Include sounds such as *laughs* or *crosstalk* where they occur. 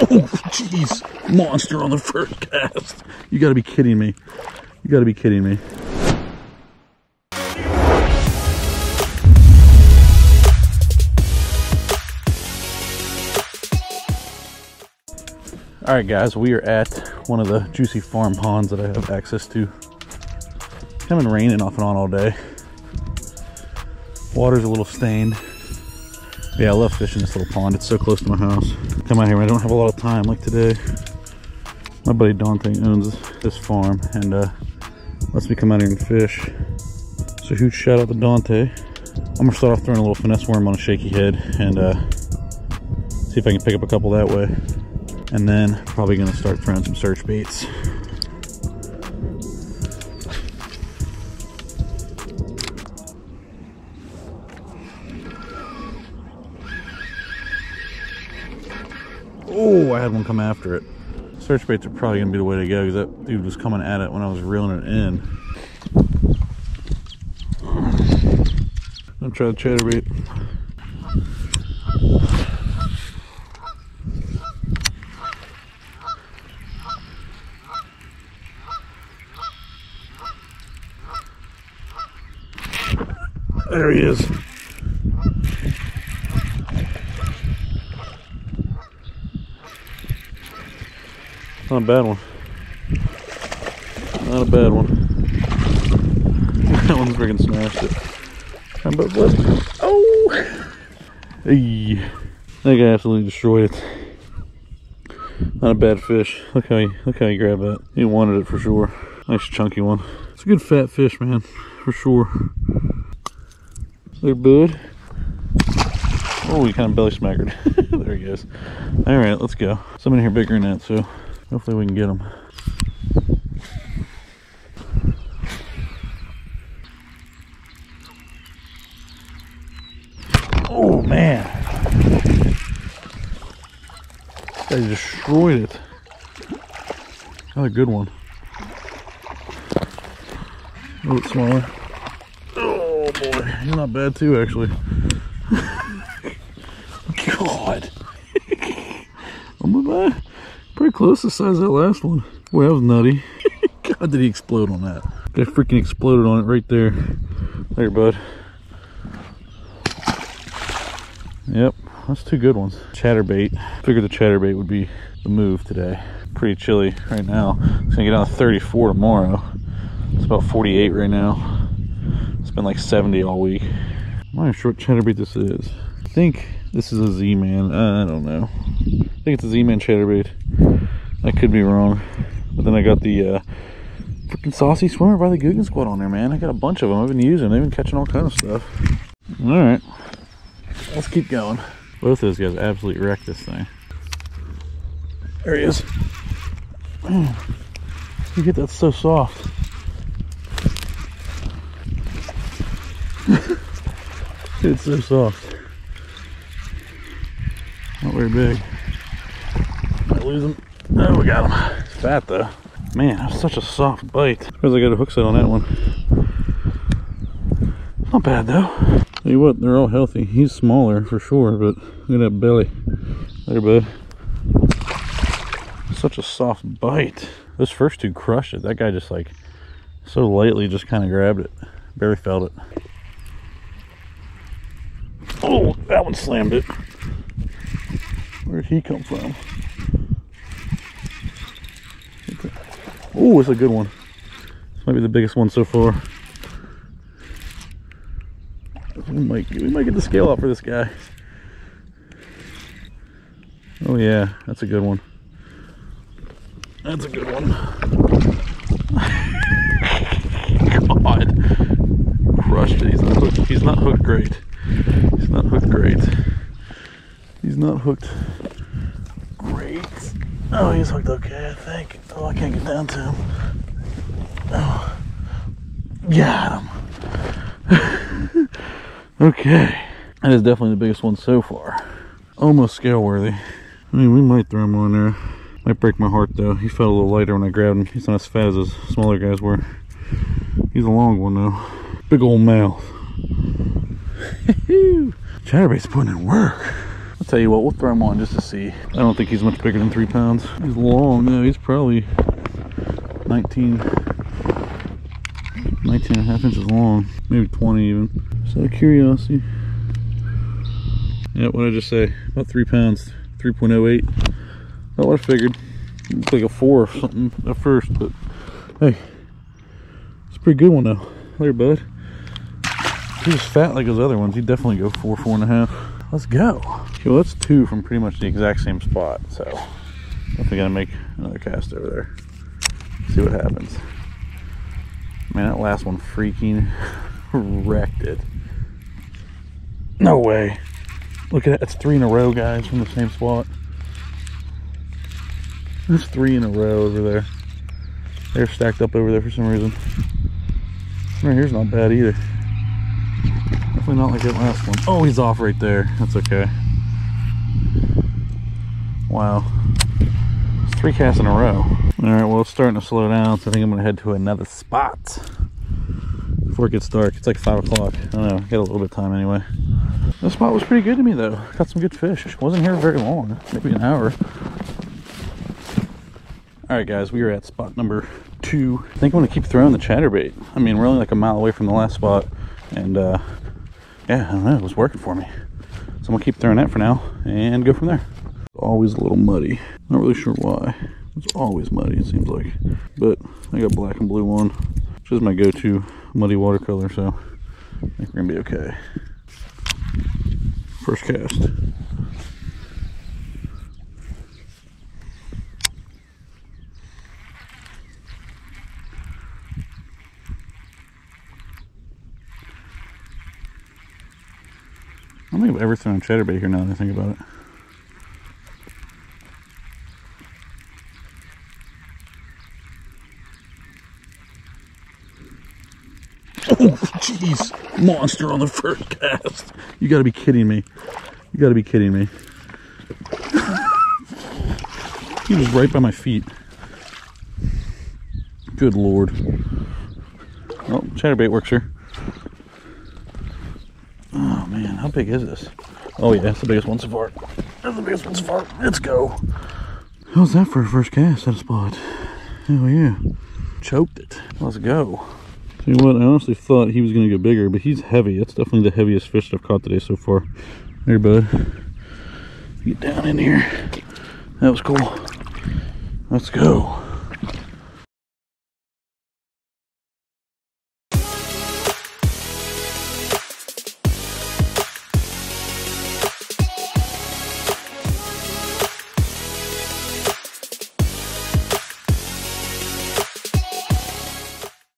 Oh, jeez. Monster on the first cast. You gotta be kidding me. You gotta be kidding me. All right, guys, we are at one of the juicy farm ponds that I have access to. It's been raining off and on all day. Water's a little stained. Yeah, I love fishing this little pond. It's so close to my house. Come out here I don't have a lot of time, like today. My buddy Dante owns this farm and uh, lets me come out here and fish. So huge shout out to Dante. I'm gonna start off throwing a little finesse worm on a shaky head and uh, see if I can pick up a couple that way. And then probably gonna start throwing some search baits. Oh, I had one come after it. Search baits are probably gonna be the way to go because that dude was coming at it when I was reeling it in. I'm trying to try the chatterbait. There he is. Not a bad one. Not a bad one. *laughs* that one's freaking smashed it. About what? Oh! Hey. That guy absolutely destroyed it. Not a bad fish. Look how he look how he grabbed that. He wanted it for sure. Nice chunky one. It's a good fat fish, man, for sure. There, bud. Oh, he kind of belly smackered. *laughs* there he goes. All right, let's go. Something here bigger than that, so hopefully we can get him. Oh man, they destroyed it. Not a good one. A little smaller. Oh boy, he's not bad too, actually. *laughs* God. *laughs* oh my god. Pretty close to the size of that last one. Boy, that was nutty. *laughs* God, did he explode on that. They freaking exploded on it right there. There, bud. Yep, that's two good ones. Chatterbait. Figured the chatterbait would be the move today. Pretty chilly right now. It's gonna get down to 34 tomorrow. It's about 48 right now. It's been like 70 all week. I'm not even sure what chatterbait this is. I think this is a Z-Man. I don't know. I think it's a Z-Man chatterbait. I could be wrong. But then I got the uh, freaking saucy swimmer by the Googan Squad on there, man. I got a bunch of them. I've been using. They've been catching all kind of stuff. All right, let's keep going. Both those guys absolutely wrecked this thing. There he is. You get that so soft. *laughs* it's so soft. Very big. Might lose him. Oh, we got him. Fat though. Man, that's such a soft bite. Suppose I got a hook set on that one. Not bad though. Tell you what, they're all healthy. He's smaller for sure, but look at that belly. There, bud. Such a soft bite. Those first two crushed it. That guy just like so lightly just kind of grabbed it. Barely felt it. Oh, that one slammed it. Where did he come from? Oh, it's a good one. This might be the biggest one so far. We might, we might get the scale out for this guy. Oh yeah, that's a good one. That's a good one. *laughs* God, crushed it. He's not hooked. He's not hooked great. He's not hooked great. He's not hooked. Oh, he's hooked okay, I think. Oh, I can't get down to him. Oh, got him. *laughs* okay, that is definitely the biggest one so far. Almost scale worthy. I mean, we might throw him on there. Might break my heart though. He felt a little lighter when I grabbed him. He's not as fat as those smaller guys were. He's a long one though. Big old mouth. *laughs* Chatterbait's putting in work. Tell you what, we'll throw him on just to see. I don't think he's much bigger than three pounds. He's long, no, he's probably 19, 19 and a half inches long, maybe 20 even. Just out of curiosity. Yeah, what did I just say? About three pounds, 3.08. Not what I figured. Looks like a four or something at first, but hey, it's a pretty good one though. There, bud. If he was fat like those other ones, he'd definitely go four, four and a half. Let's go. Okay, well, that's two from pretty much the exact same spot, so definitely gonna make another cast over there. See what happens. Man, that last one freaking *laughs* wrecked it. No way. Look at that. it's three in a row, guys, from the same spot. There's three in a row over there. They're stacked up over there for some reason. Right here's not bad either. Definitely not like that last one. Oh, he's off right there. That's okay. Wow. It's three casts in a row. Alright, well it's starting to slow down, so I think I'm gonna head to another spot. Before it gets dark. It's like five o'clock. I don't know, got a little bit of time anyway. This spot was pretty good to me though. Got some good fish. Wasn't here very long, maybe an hour. All right, guys, we are at spot number two. I think I'm gonna keep throwing the chatterbait. I mean, we're only like a mile away from the last spot, and uh, yeah, I don't know, it was working for me. So I'm gonna keep throwing that for now and go from there. Always a little muddy. Not really sure why. It's always muddy, it seems like. But I got black and blue one, which is my go-to muddy watercolor, so I think we're gonna be okay. First cast. I don't think I've ever thrown chatterbait here now that I think about it. *laughs* Oh, jeez. Monster on the first cast. You gotta be kidding me. You gotta be kidding me. *laughs* he was right by my feet. Good lord. Oh, chatterbait works here. Oh man, how big is this? Oh yeah, it's the biggest one so far. That's the biggest one so far. Let's go. How's that for a first cast at a spot? Hell yeah. Choked it. Let's go. You know what? I honestly thought he was going to get bigger, but he's heavy. That's definitely the heaviest fish I've caught today so far. There, bud. Get down in here. That was cool. Let's go.